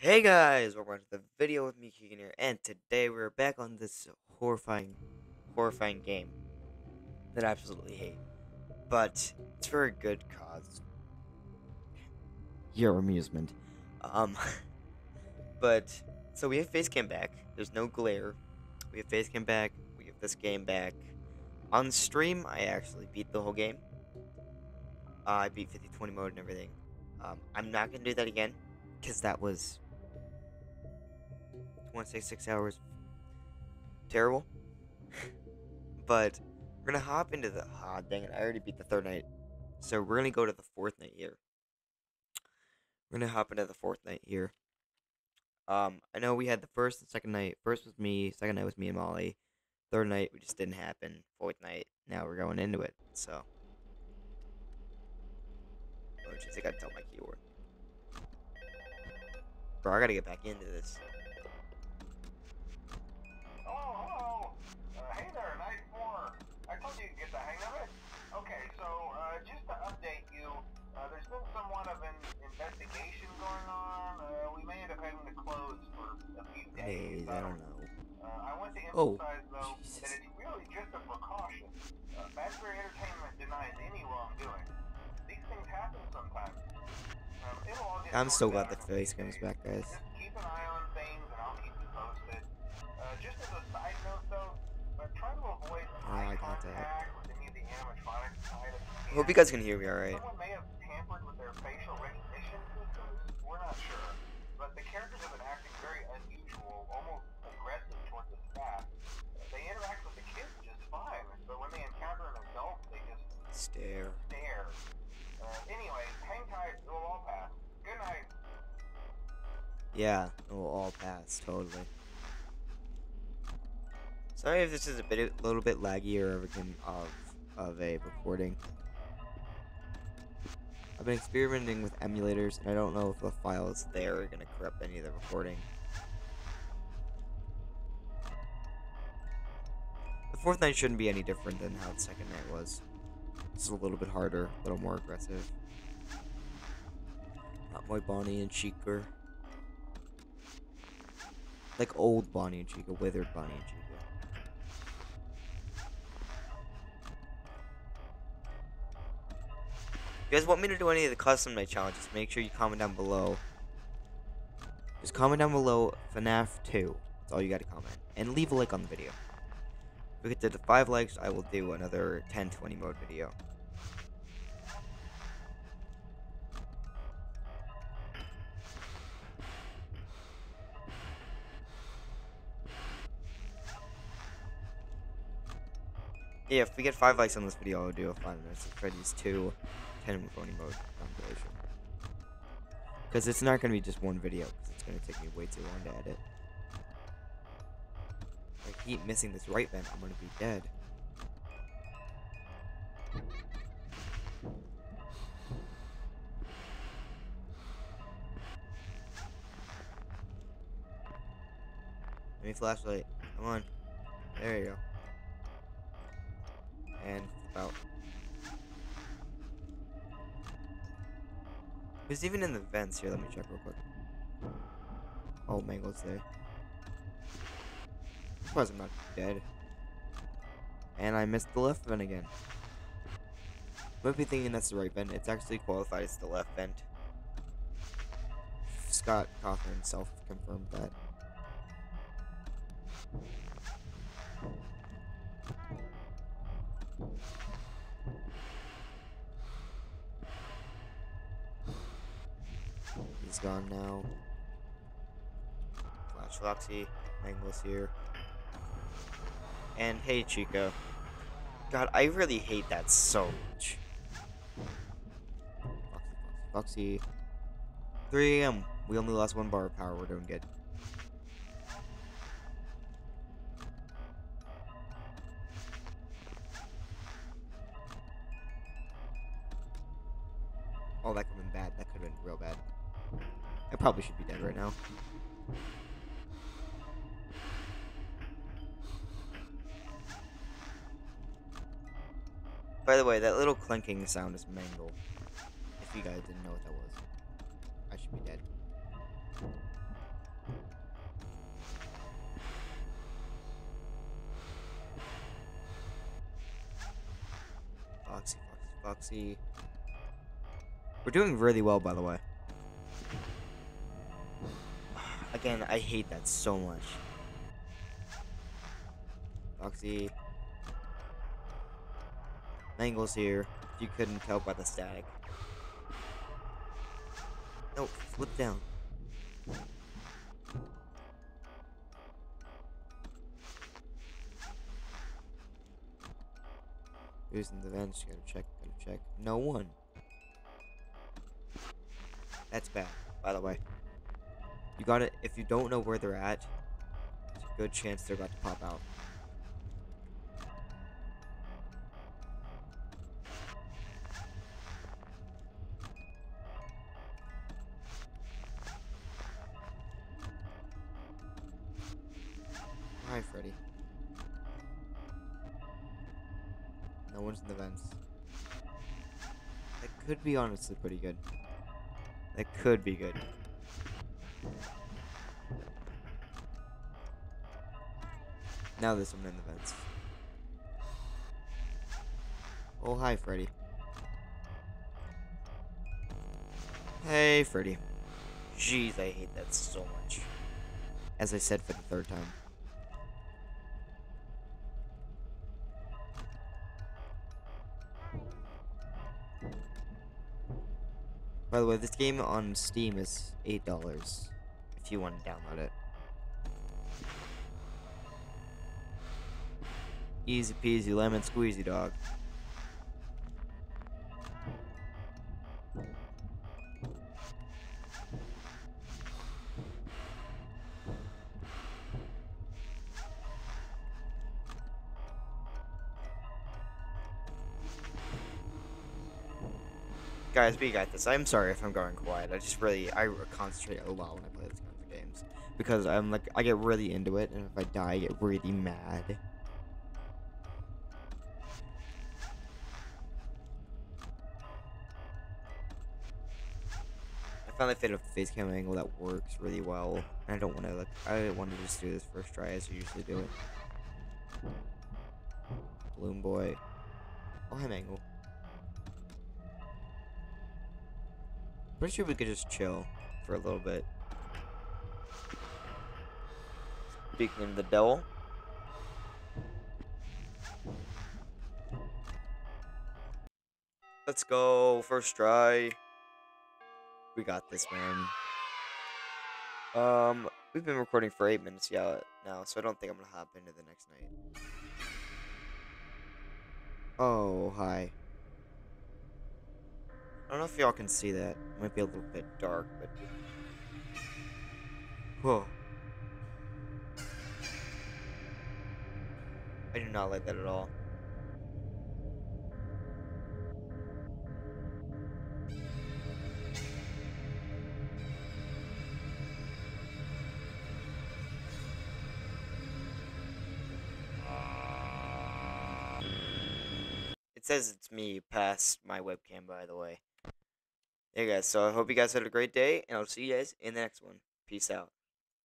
Hey guys, welcome to the video with me, Keagan here, and today we're back on this horrifying, horrifying game that I absolutely hate, but it's for a good cause. Your amusement. Um, but, so we have Facecam back, there's no glare, we have Facecam back, we have this game back. On stream, I actually beat the whole game. Uh, I beat 50-20 mode and everything. Um, I'm not to do that again, because that was want to say six hours. Terrible. but we're gonna hop into the ah dang it, I already beat the third night. So we're gonna go to the fourth night here. We're gonna hop into the fourth night here. Um, I know we had the first and second night. First was me, second night was me and Molly. Third night we just didn't happen. Fourth night, now we're going into it. So Oh jeez, I gotta tell my keyboard. Bro, I gotta get back into this. I'm so glad the in a few face comes back, guys. Keep an eye on things, and I'll keep you posted. Uh, just as a side note, though, uh, try to avoid eye contact. with any of the animatronics side of the Hope you guys can hear me alright. Someone may have tampered with their facial recognition systems. We're not sure. But the characters have been acting very unusual, almost aggressive towards the staff. They interact with the kids just fine, but when they encounter an adult, they just Stare. stare. Uh, anyway, Yeah, it will all pass, totally. Sorry if this is a bit, a little bit laggier of a, of, of a recording. I've been experimenting with emulators, and I don't know if the files there are going to corrupt any of the recording. The fourth night shouldn't be any different than how the second night was. It's a little bit harder, a little more aggressive. Not my Bonnie and Chica. Like old Bonnie and Chica, withered Bonnie and Chica. If you guys want me to do any of the custom night challenges, make sure you comment down below. Just comment down below FNAF 2. That's all you gotta comment. And leave a like on the video. If we get to the 5 likes, I will do another 10-20 mode video. Yeah, if we get 5 likes on this video, I'll do a 5 minutes of Freddy's 2 10 phony mode compilation. Because it's not going to be just one video, because it's going to take me way too long to edit. If I keep missing this right vent, I'm going to be dead. Give me flashlight. Come on. There you go. And out. Who's even in the vents here? Let me check real quick. Oh, Mangle's there. Surprised I'm not dead. And I missed the left vent again. Might be thinking that's the right vent. It's actually qualified as the left vent. Scott Cawthon himself confirmed that. He's gone now. Flash Foxy, Mangle's here. And hey Chica. God, I really hate that so much. Foxy. 3 a.m. We only lost one bar of power. We're doing good. Oh, that could have been bad. That could have been real bad. I probably should be dead right now. By the way, that little clinking sound is mangle. If you guys didn't know what that was. I should be dead. Foxy, Foxy, Foxy. We're doing really well, by the way. Again, I hate that so much. Foxy. Mangle's here. If you couldn't tell by the static. No, flip down. Who's in the vents? Gotta check, gotta check. No one. That's bad, by the way. You gotta, if you don't know where they're at, there's a good chance they're about to pop out. Hi, Freddy. No one's in the vents. That could be honestly pretty good. That could be good. Now there's someone in the vents. Oh, hi, Freddy. Hey, Freddy. Jeez, I hate that so much. As I said for the third time. By the way, this game on Steam is $8 if you want to download it. Easy peasy lemon squeezy dog. Guys, we got this. I'm sorry if I'm going quiet. I just really, I concentrate a lot when I play these kinds of games. Because I'm like, I get really into it, and if I die, I get really mad. Finally figured a face cam angle that works really well. And I don't want to, like, I want to just do this first try as I usually do it. Balloon Boy. Oh, hi, Mangle. Pretty sure we could just chill for a little bit. Speaking of the devil. Let's go. First try. We got this, man. Um, we've been recording for eight minutes yeah, now, so I don't think I'm gonna hop into the next night. Oh, hi. I don't know if y'all can see that. It might be a little bit dark, but. Whoa. I do not like that at all. Says it's me past my webcam, by the way. Yeah, guys, so I hope you guys had a great day, and I'll see you guys in the next one. Peace out.